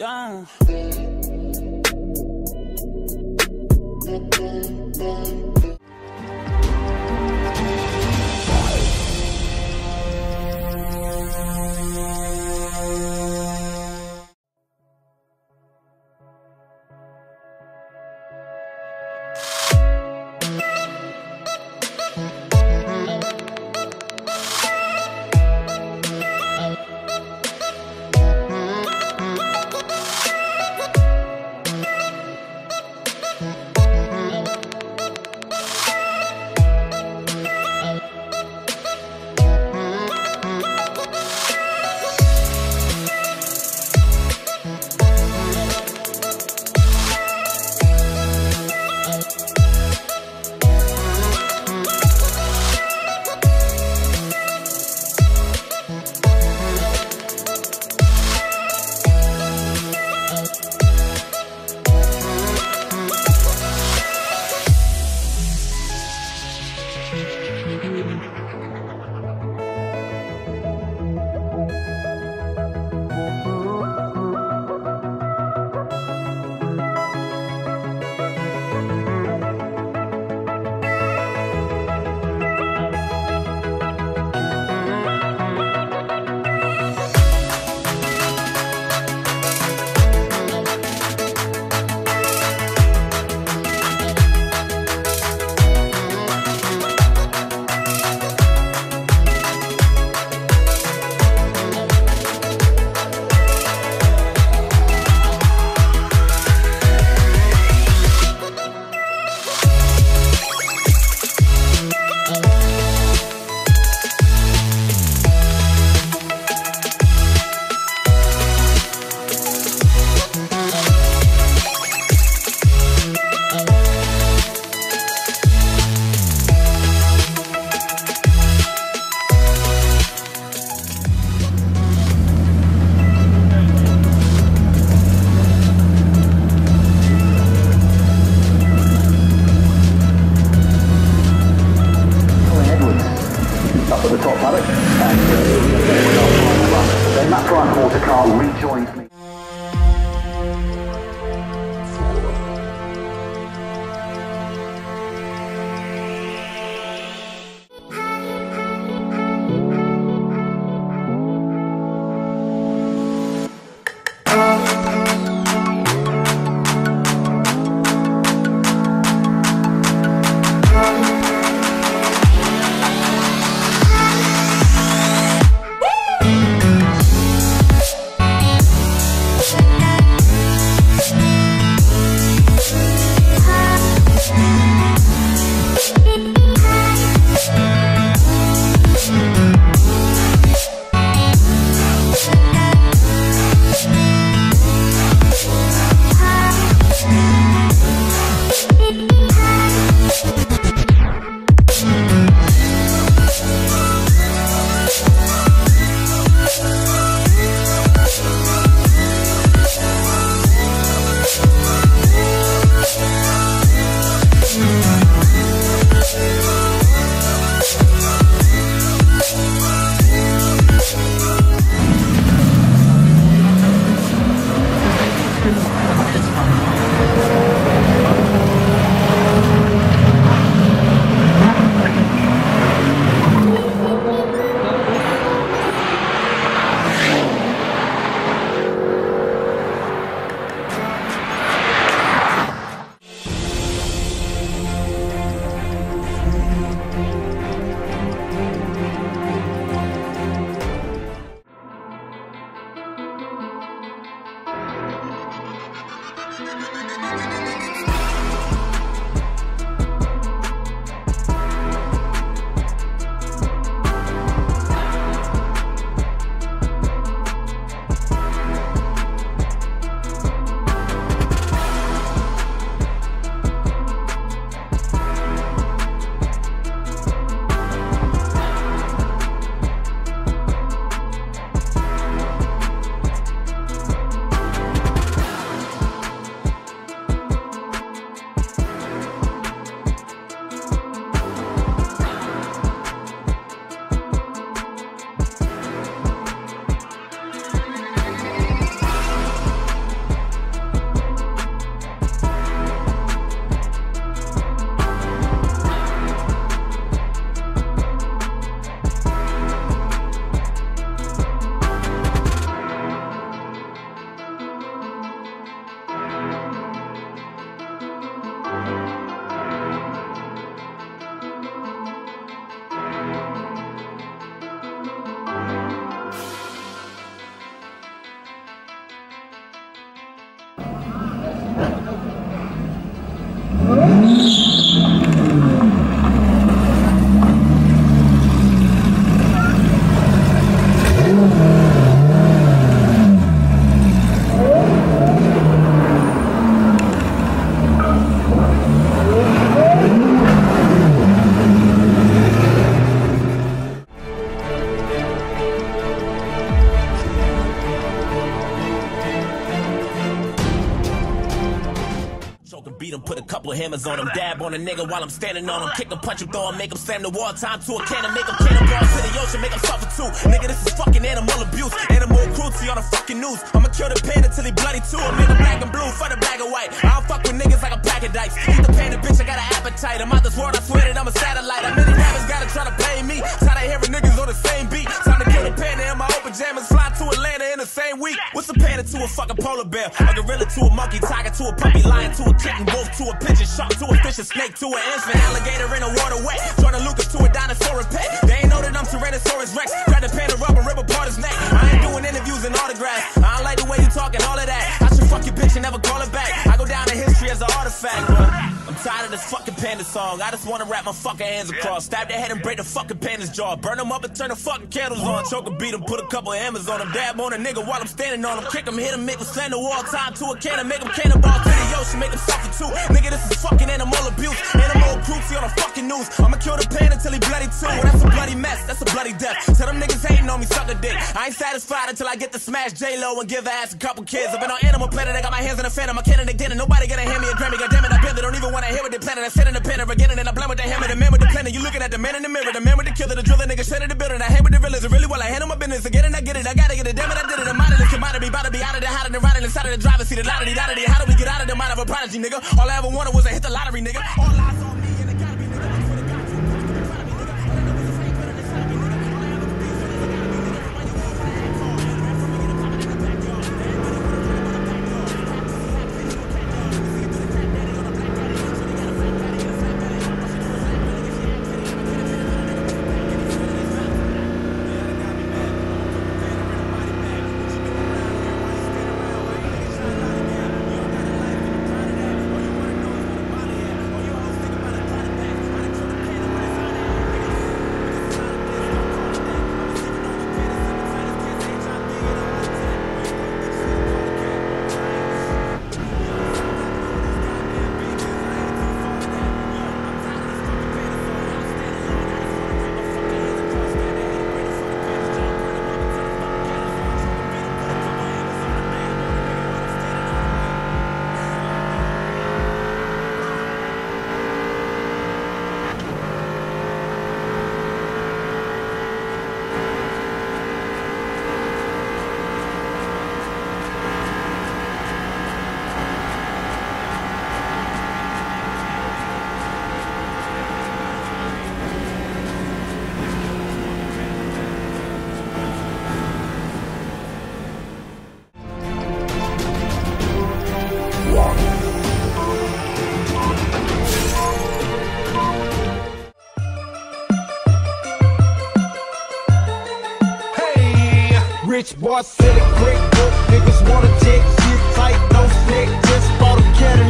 down. はい。Him, put a couple of hammers on him, dab on a nigga while I'm standing on him, kick him, punch him, throw him, make him slam the wall, time to a cannon, make him cannonballs to the ocean, make him suffer too. Nigga, this is fucking animal abuse, animal cruelty on the fucking news. I'ma kill the panda till he bloody too. I'm in the black and blue for the black and white. I don't fuck with niggas like a pack of dice. Eat the panda, bitch, I got an appetite. I'm out this world, I swear that I'm a satellite. Polar bear? A gorilla to a monkey, tiger to a puppy, lion to a kitten, wolf to a pigeon, shark to a fish, a snake to an infant, alligator in a waterway. Jordan panda song. I just wanna wrap my fucking hands across, stab their head and break the fucking panda's jaw, burn them up and turn the fucking candles on, choke a beat 'em, put a couple hammers on them, dab on a nigga while I'm standing on him, kick him, hit him, make him slam the wall, time to a cannon, make him cannonball to the ocean, make him suffer too. Nigga, this is fucking animal abuse, animal cruelty on the fucking news. I'ma kill the panda till he bloody too. Well, that's a bloody mess, that's a bloody death. Tell them niggas hating on me, suck a dick. I ain't satisfied until I get to smash J-Lo and give her ass a couple kids. I've been on Animal Planet, I got my hands in the phantom, I can't dinner. Nobody gonna hand me a Grammy, goddamn it, I bend it. Don't even wanna hear what they planning. I sit in the pen again and I blend with the hammer, the man with the planet. You looking at the man in the mirror, the man with the killer, the driller, nigga, shit in the building. I hang with the realers, really well, I handle my business. Again and I get it, I gotta get it, damn it, I did it. I'm out of this commodity, about to be out of there, hiding and riding inside of the driver's seat, the lottery, lottery. How do we get out of the mind of a prodigy, nigga? All I ever wanted was to hit the lottery, nigga. All eyes on rich boy, silly great book. Niggas wanna take shit tight, no slick, just bought a Cadillac.